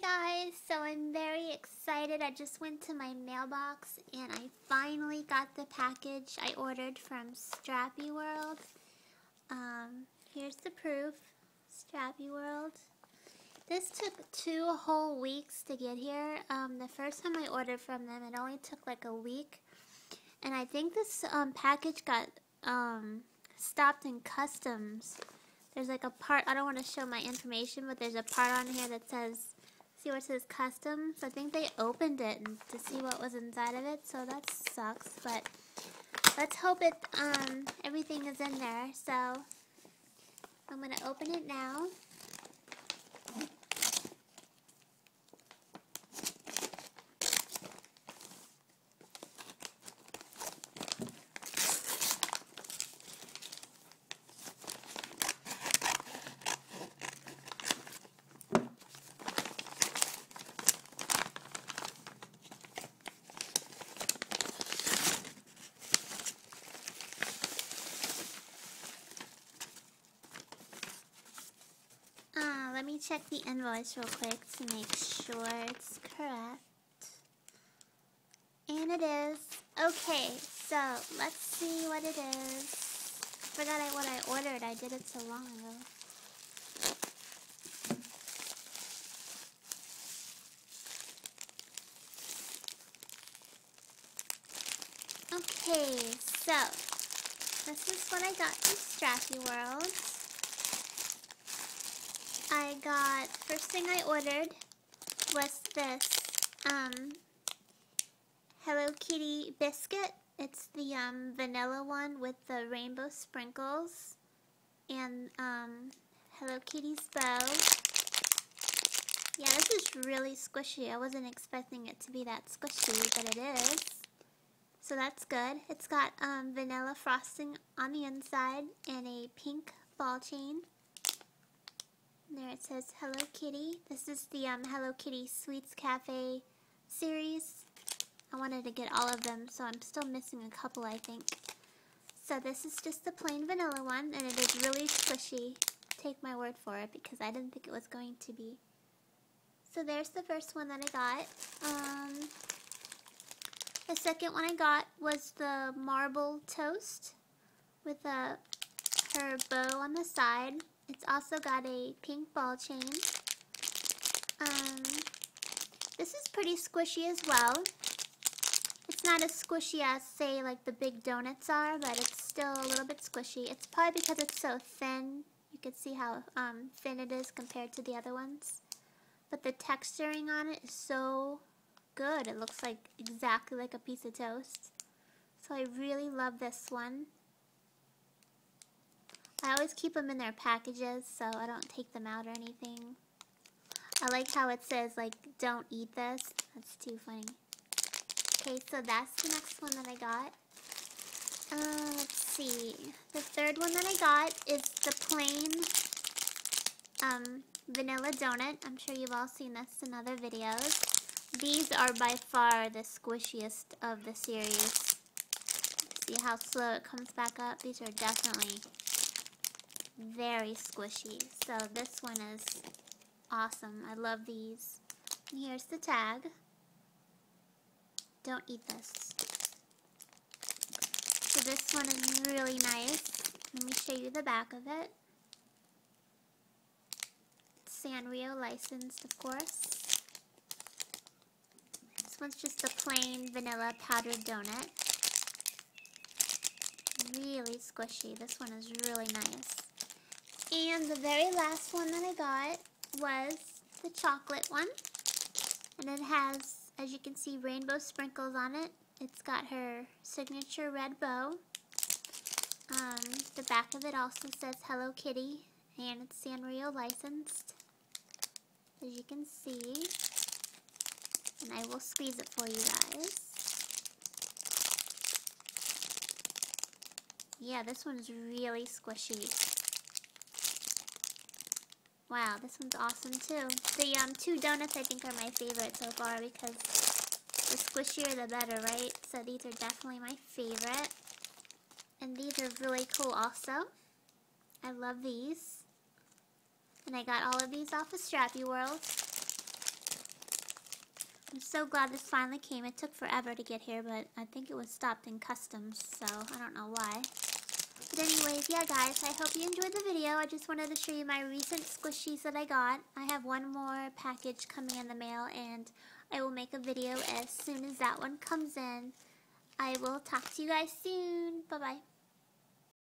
guys, so I'm very excited. I just went to my mailbox and I finally got the package I ordered from Strapya World. Um, here's the proof, Strapya World. This took two whole weeks to get here. Um, the first time I ordered from them, it only took like a week. And I think this um, package got um, stopped in customs. There's like a part, I don't want to show my information, but there's a part on here that says, see where it says customs? I think they opened it to see what was inside of it, so that sucks, but let's hope it, um, everything is in there, so I'm going to open it now. Uh, let me check the invoice real quick to make sure it's correct. And it is. Okay, so let's see what it is. Forgot what I ordered. I did it so long ago. Okay, so this is what I got from Strapya World. I got, first thing I ordered was this um, Hello Kitty biscuit. It's the um, vanilla one with the rainbow sprinkles and um, Hello Kitty's bow. Yeah, this is really squishy. I wasn't expecting it to be that squishy, but it is. So that's good. It's got um, vanilla frosting on the inside and a pink ball chain. There it says Hello Kitty. This is the um, Hello Kitty Sweets Cafe series. I wanted to get all of them, so I'm still missing a couple, I think. So this is just the plain vanilla one, and it is really squishy. Take my word for it, because I didn't think it was going to be. So there's the first one that I got. Um, the second one I got was the marble toast with a, her bow on the side. It's also got a pink ball chain. Um, this is pretty squishy as well. It's not as squishy as, say, like the big donuts are, but it's still a little bit squishy. It's probably because it's so thin. You can see how um, thin it is compared to the other ones. But the texturing on it is so good. It looks like exactly like a piece of toast. So I really love this one. I always keep them in their packages so I don't take them out or anything. I like how it says, like, don't eat this. That's too funny. Okay, so that's the next one that I got. Uh, let's see. The third one that I got is the plain um, vanilla donut. I'm sure you've all seen this in other videos. These are by far the squishiest of the series. See how slow it comes back up? These are definitely very squishy. So this one is awesome. I love these. Here's the tag. Don't eat this. So this one is really nice. Let me show you the back of it. Sanrio licensed, of course. This one's just a plain vanilla powdered donut. Really squishy. This one is really nice. And the very last one that I got was the chocolate one. And it has, as you can see, rainbow sprinkles on it. It's got her signature red bow. Um, the back of it also says Hello Kitty, and it's Sanrio licensed, as you can see. And I will squeeze it for you guys. Yeah, this one's really squishy. Wow, this one's awesome too. The um, two donuts I think are my favorite so far because the squishier the better, right? So these are definitely my favorite. And these are really cool also. I love these. And I got all of these off of Strapya World. I'm so glad this finally came. It took forever to get here, but I think it was stopped in customs, so I don't know why. But anyways, yeah guys, I hope you enjoyed the video. I just wanted to show you my recent squishies that I got. I have one more package coming in the mail, and I will make a video as soon as that one comes in. I will talk to you guys soon. Bye-bye.